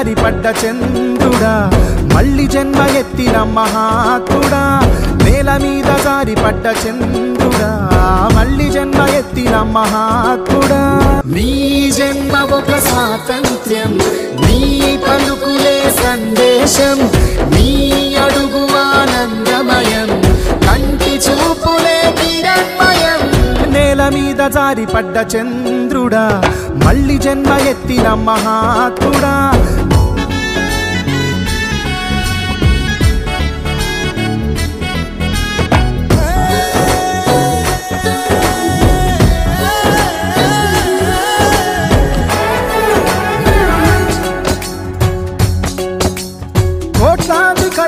జారిపడ్డ చంద్రుడా మళ్ళీ జన్మ ఎత్తిన మహాత్ముడా నేల మీద జారిపడ్డ చంద్రుడా మళ్ళీ జన్మ ఎత్తిన మహాత్ముడా. నీ జన్మ ఒక స్వాతంత్ర్యం నీ పలుకులే సందేశం నీ అడుగు ఆనందమయం కంటి చూపులే కిరణ్మయం. నేల మీద జారిపడ్డ చంద్రుడా మళ్ళీ జన్మ ఎత్తిన మహాత్ముడా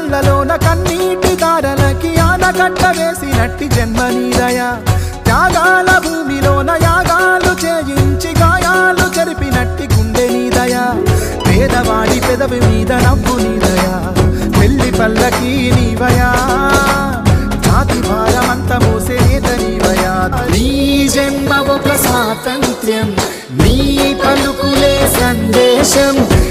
కళ్ళలోన కన్నీటి దారలకి ఆనకట్ట వేసినట్టి జన్మనీదయ. త్యాగాల భూమిలోన యాగాలు చేయించి గాయాలు జరిపినట్టి గుండె నీదయ. పేదవాడి పెదవి మీద నవ్వు నీదయ. పెళ్ళి పల్లకి నీవయా. జాతి భారమంత మోసే నేత నీవయా. నీ జన్మ ఒక స్వాతంత్ర్యం నీ పలుకులే సందేశం.